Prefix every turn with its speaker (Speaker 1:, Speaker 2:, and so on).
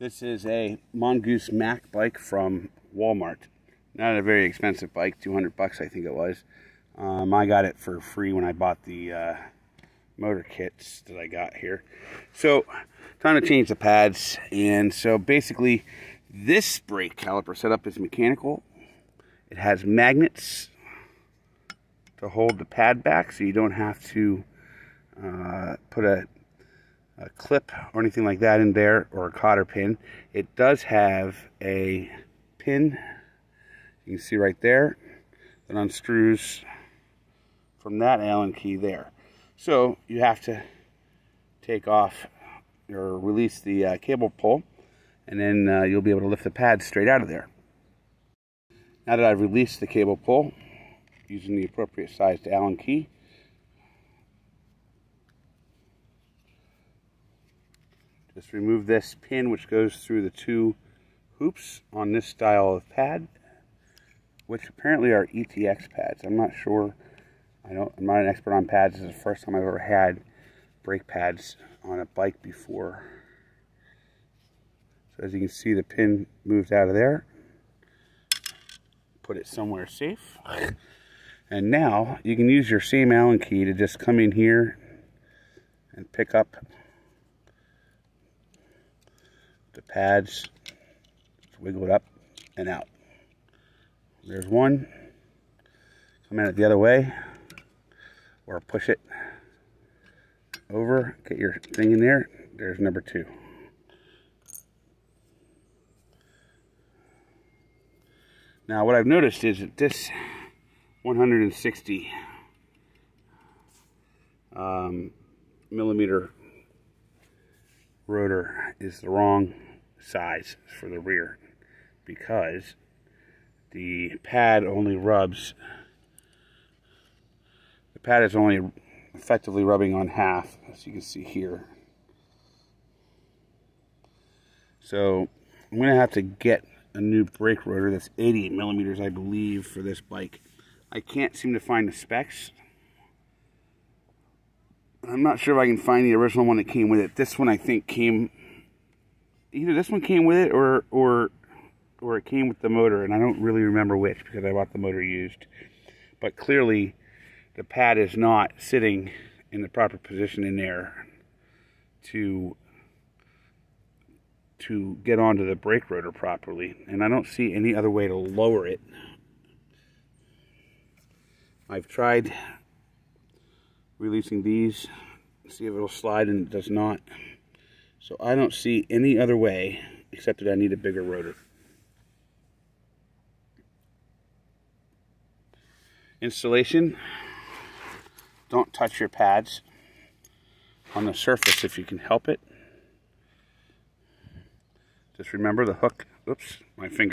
Speaker 1: This is a Mongoose Mack bike from Walmart. Not a very expensive bike, 200 bucks I think it was. Um, I got it for free when I bought the uh, motor kits that I got here. So, time to change the pads. And so basically, this brake caliper setup is mechanical. It has magnets to hold the pad back so you don't have to uh, put a a clip or anything like that in there or a cotter pin. It does have a pin, you can see right there, that unscrews from that Allen key there. So you have to take off or release the uh, cable pull and then uh, you'll be able to lift the pad straight out of there. Now that I've released the cable pull using the appropriate sized Allen key, Just remove this pin which goes through the two hoops on this style of pad, which apparently are ETX pads. I'm not sure. I don't, I'm not an expert on pads. This is the first time I've ever had brake pads on a bike before. So as you can see, the pin moved out of there. Put it somewhere safe. And now you can use your same Allen key to just come in here and pick up the pads, wiggle it up and out. There's one. Come at it the other way, or push it over, get your thing in there. There's number two. Now what I've noticed is that this 160 um, millimeter rotor is the wrong size for the rear because the pad only rubs the pad is only effectively rubbing on half as you can see here. So I'm gonna have to get a new brake rotor that's 80 millimeters I believe for this bike. I can't seem to find the specs I'm not sure if I can find the original one that came with it. This one I think came either this one came with it or or or it came with the motor and I don't really remember which because I bought the motor used. But clearly the pad is not sitting in the proper position in there to to get onto the brake rotor properly. And I don't see any other way to lower it. I've tried releasing these see if it'll slide and it does not so I don't see any other way except that I need a bigger rotor. Installation, don't touch your pads on the surface if you can help it. Just remember the hook, oops, my finger.